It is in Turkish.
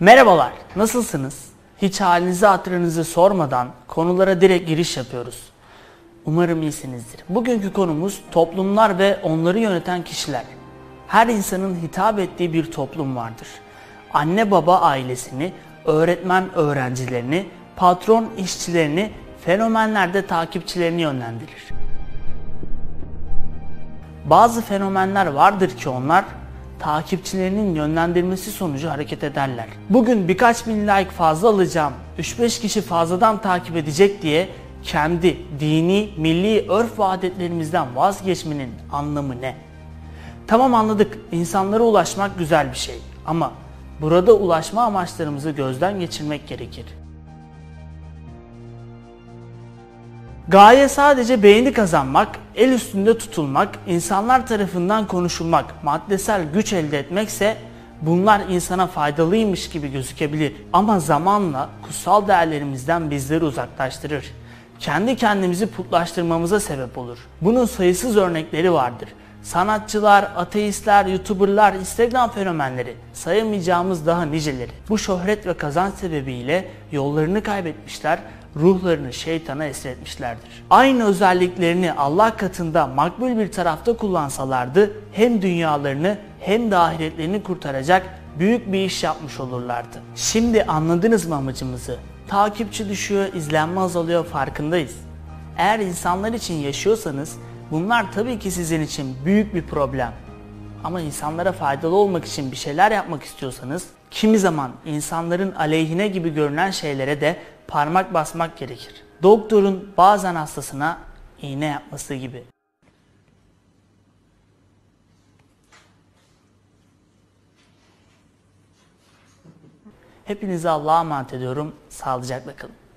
Merhabalar, nasılsınız? Hiç halinizi hatırınızı sormadan konulara direkt giriş yapıyoruz. Umarım iyisinizdir. Bugünkü konumuz toplumlar ve onları yöneten kişiler. Her insanın hitap ettiği bir toplum vardır. Anne baba ailesini, öğretmen öğrencilerini, patron işçilerini, fenomenler de takipçilerini yönlendirir. Bazı fenomenler vardır ki onlar takipçilerinin yönlendirmesi sonucu hareket ederler. Bugün birkaç bin like fazla alacağım, 3-5 kişi fazladan takip edecek diye kendi dini, milli örf ve adetlerimizden vazgeçmenin anlamı ne? Tamam anladık, insanlara ulaşmak güzel bir şey ama burada ulaşma amaçlarımızı gözden geçirmek gerekir. Gaye sadece beğeni kazanmak, el üstünde tutulmak, insanlar tarafından konuşulmak, maddesel güç elde etmekse bunlar insana faydalıymış gibi gözükebilir. Ama zamanla kutsal değerlerimizden bizleri uzaklaştırır. Kendi kendimizi putlaştırmamıza sebep olur. Bunun sayısız örnekleri vardır. Sanatçılar, ateistler, youtuberlar, instagram fenomenleri sayamayacağımız daha niceleri. Bu şöhret ve kazanç sebebiyle yollarını kaybetmişler, ruhlarını şeytana esretmişlerdir. Aynı özelliklerini Allah katında makbul bir tarafta kullansalardı hem dünyalarını hem de ahiretlerini kurtaracak büyük bir iş yapmış olurlardı. Şimdi anladınız mı amacımızı? Takipçi düşüyor, izlenme azalıyor farkındayız. Eğer insanlar için yaşıyorsanız bunlar tabii ki sizin için büyük bir problem. Ama insanlara faydalı olmak için bir şeyler yapmak istiyorsanız kimi zaman insanların aleyhine gibi görünen şeylere de parmak basmak gerekir. Doktorun bazen hastasına iğne yapması gibi. Hepinizi Allah'a emanet ediyorum. Sağlıcakla kalın.